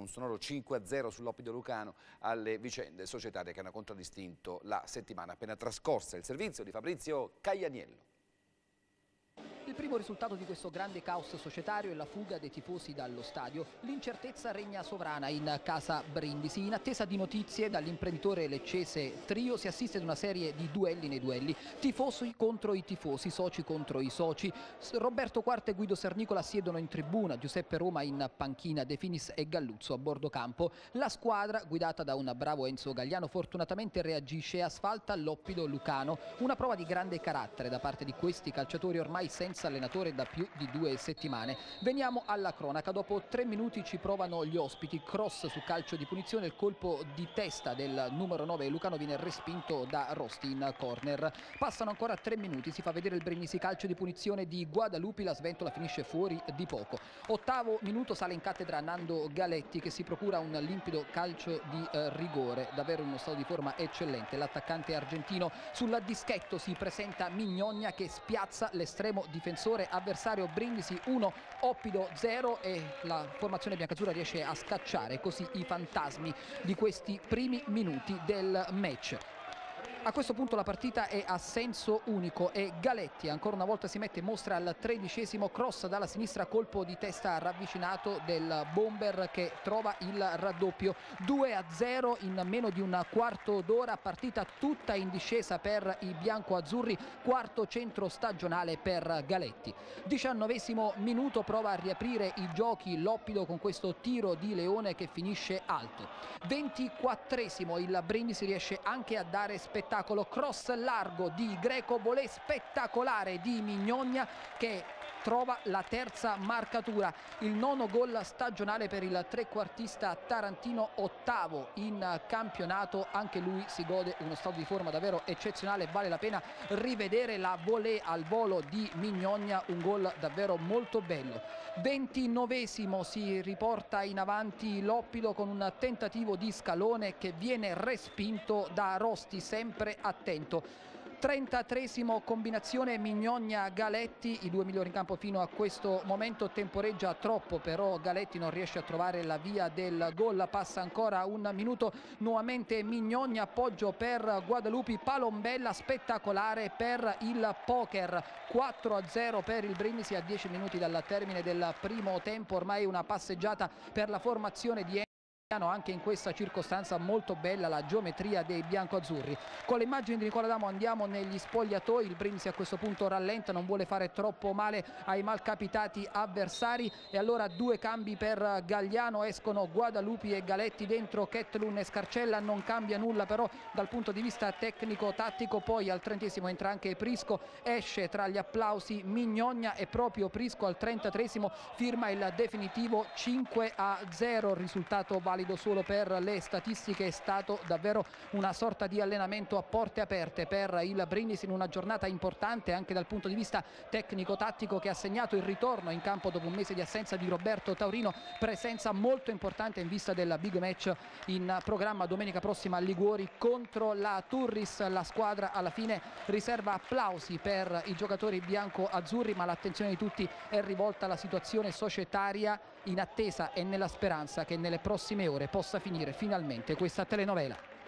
con un sonoro 5-0 sull'Oppido Lucano alle vicende societarie che hanno contraddistinto la settimana appena trascorsa. Il servizio di Fabrizio Caglianiello. Il primo risultato di questo grande caos societario è la fuga dei tifosi dallo stadio. L'incertezza regna sovrana in casa Brindisi. In attesa di notizie dall'imprenditore leccese Trio si assiste ad una serie di duelli nei duelli. Tifosi contro i tifosi, soci contro i soci. Roberto Quarta e Guido Sernicola siedono in tribuna, Giuseppe Roma in panchina, De Finis e Galluzzo a bordo campo. La squadra, guidata da un bravo Enzo Gagliano, fortunatamente reagisce e asfalta l'Oppido Lucano. Una prova di grande carattere da parte di questi calciatori ormai senza allenatore da più di due settimane. Veniamo alla cronaca, dopo tre minuti ci provano gli ospiti, cross su calcio di punizione, il colpo di testa del numero 9 Lucano viene respinto da Rosti in corner. Passano ancora tre minuti, si fa vedere il Brindisi calcio di punizione di Guadalupi, la sventola finisce fuori di poco. Ottavo minuto sale in cattedra Nando Galetti che si procura un limpido calcio di eh, rigore, davvero in uno stato di forma eccellente. L'attaccante argentino sul dischetto si presenta Mignogna che spiazza l'estremo difensore difensore avversario Brindisi 1, Oppido 0 e la formazione biancazzurra riesce a scacciare così i fantasmi di questi primi minuti del match. A questo punto la partita è a senso unico e Galetti ancora una volta si mette in mostra al tredicesimo cross dalla sinistra colpo di testa ravvicinato del bomber che trova il raddoppio. 2 a 0 in meno di un quarto d'ora partita tutta in discesa per i bianco-azzurri quarto centro stagionale per Galetti. Diciannovesimo minuto prova a riaprire i giochi Loppido con questo tiro di Leone che finisce alto. Ventiquattresimo il Brindisi riesce anche a dare spettacolo spettacolo cross largo di Greco volé spettacolare di Mignogna che trova la terza marcatura. Il nono gol stagionale per il trequartista tarantino ottavo in campionato. Anche lui si gode uno stato di forma davvero eccezionale. Vale la pena rivedere la volée al volo di Mignogna un gol davvero molto bello. Ventinovesimo si riporta in avanti Loppido con un tentativo di scalone che viene respinto da Rosti sempre attento. 33 combinazione Mignogna-Galetti, i due migliori in campo fino a questo momento, temporeggia troppo però Galetti non riesce a trovare la via del gol, passa ancora un minuto, nuovamente Mignogna, appoggio per Guadalupi, Palombella spettacolare per il poker, 4-0 per il Brindisi a 10 minuti dal termine del primo tempo, ormai una passeggiata per la formazione di anche in questa circostanza molto bella la geometria dei biancoazzurri. Con le immagini di Nicola Damo andiamo negli spogliatoi. Il Brindisi a questo punto rallenta non vuole fare troppo male ai malcapitati avversari. E allora due cambi per Gagliano. Escono Guadalupi e Galetti dentro Ketlun e Scarcella. Non cambia nulla però dal punto di vista tecnico tattico poi al trentesimo entra anche Prisco. Esce tra gli applausi Mignogna e proprio Prisco al trentatresimo firma il definitivo 5 a 0 risultato valido valido solo per le statistiche, è stato davvero una sorta di allenamento a porte aperte per il Brindisi in una giornata importante anche dal punto di vista tecnico-tattico che ha segnato il ritorno in campo dopo un mese di assenza di Roberto Taurino, presenza molto importante in vista del big match in programma domenica prossima a Liguori contro la Turris, la squadra alla fine riserva applausi per i giocatori bianco-azzurri ma l'attenzione di tutti è rivolta alla situazione societaria in attesa e nella speranza che nelle prossime ore possa finire finalmente questa telenovela.